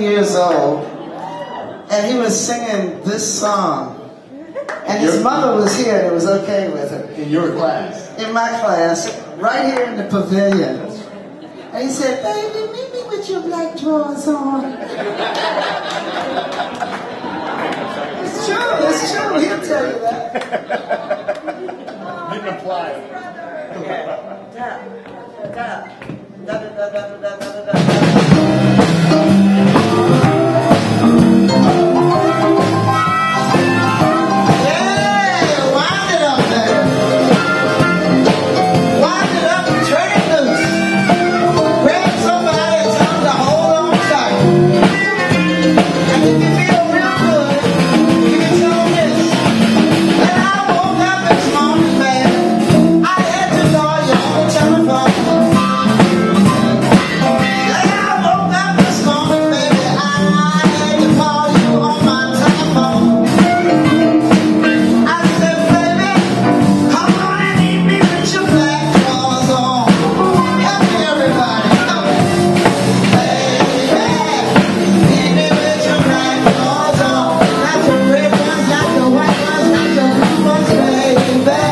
10 years old, and he was singing this song. And his mother was here, and it was okay with her. In your class. In my class, right here in the pavilion. And he said, baby, meet me with your black drawers on. it's true, it's true. He'll tell you that. Didn't apply. Da, da, da, da, da, da, da, da. coming back.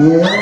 Yeah.